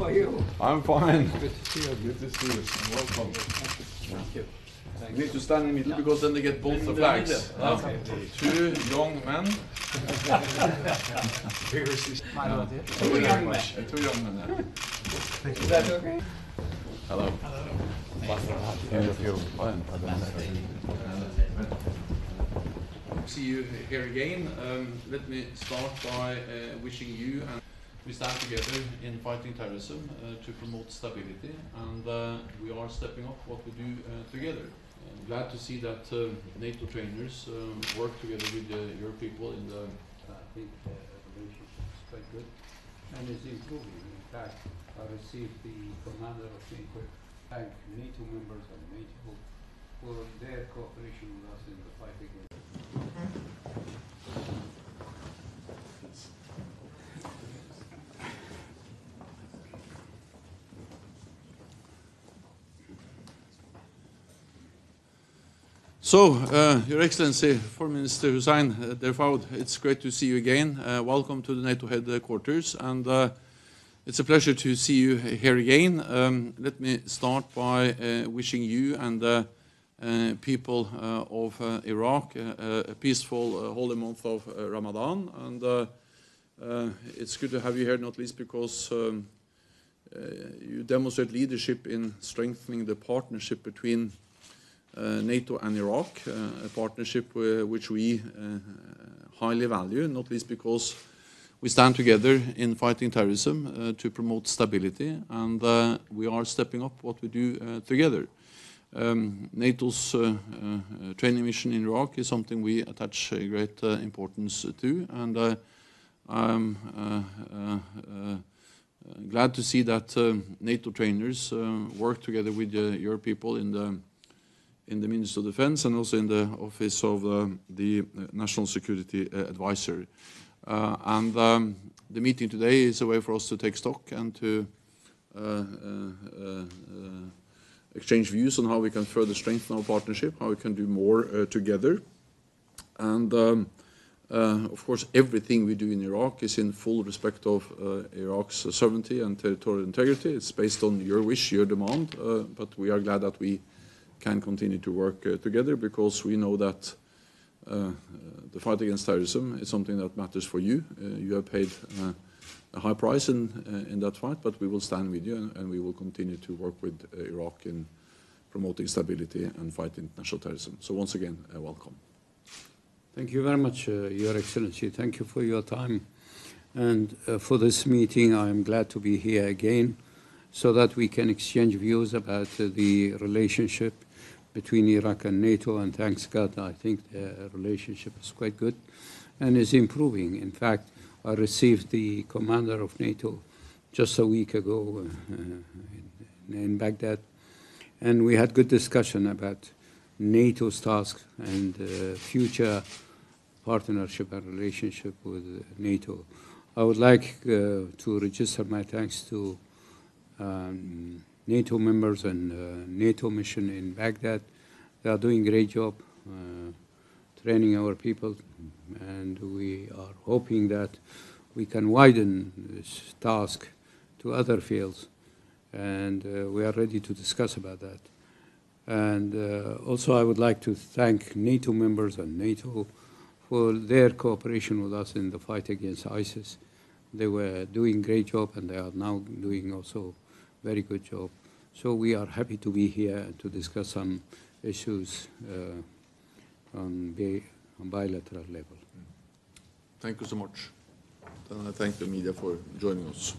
Huh? How are you? I'm fine. Good to see you. Good to see you. Welcome. Thank you. You need to stand in the middle because then they get both the flags. Okay. Two young men. Two young men. Two young men. yeah. Is that okay? Hello. See you here again. Um, let me start by uh, wishing you and we stand together in fighting terrorism uh, to promote stability, and uh, we are stepping up what we do uh, together. I'm glad to see that NATO trainers uh, work together with your people in the. I think the relationship is quite good and is improving. In fact, I received the commander of NATO, thank NATO members and NATO for their cooperation with us in the fight against. So, uh, Your Excellency, Foreign Minister Hussein uh, dear Fuad, it's great to see you again. Uh, welcome to the NATO headquarters, and uh, it's a pleasure to see you here again. Um, let me start by uh, wishing you and the uh, people uh, of uh, Iraq uh, a peaceful uh, holy month of uh, Ramadan. And uh, uh, it's good to have you here, not least because um, uh, you demonstrate leadership in strengthening the partnership between uh, NATO and Iraq, uh, a partnership uh, which we uh, highly value, not least because we stand together in fighting terrorism uh, to promote stability, and uh, we are stepping up what we do uh, together. Um, NATO's uh, uh, uh, training mission in Iraq is something we attach great uh, importance to, and uh, I'm uh, uh, uh, glad to see that NATO trainers uh, work together with uh, your people in the in the Ministry of Defense and also in the Office of uh, the uh, National Security uh, Advisor. Uh, and um, the meeting today is a way for us to take stock and to exchange views on how we can further strengthen our partnership, how we can do more together. And um, uh, of course, everything we do in Iraq is in full respect of uh, Iraq's sovereignty and territorial integrity. It's based on your wish, your demand, uh, but we are glad that we can continue to work uh, together because we know that uh, the fight against terrorism is something that matters for you. Uh, you have paid a high price in, in that fight, but we will stand with you and, and we will continue to work with Iraq in promoting stability and fighting international terrorism. So once again, welcome. Thank you very much, Your Excellency. Thank you for your time. And uh, for this meeting, I am glad to be here again so that we can exchange views about uh, the relationship between Iraq and NATO. And thanks God, I think the relationship is quite good and is improving. In fact, I received the commander of NATO just a week ago uh, in, in Baghdad, and we had good discussion about NATO's task and uh, future partnership and relationship with NATO. I would like uh, to register my thanks to um, NATO members and uh, NATO mission in Baghdad. They are doing a great job uh, training our people, and we are hoping that we can widen this task to other fields, and uh, we are ready to discuss about that. And uh, also, I would like to thank NATO members and NATO for their cooperation with us in the fight against ISIS. They were doing great job, and they are now doing also very good job. So we are happy to be here to discuss some issues uh, on, bi- on bilateral level. Thank you so much. And I thank the media for joining us.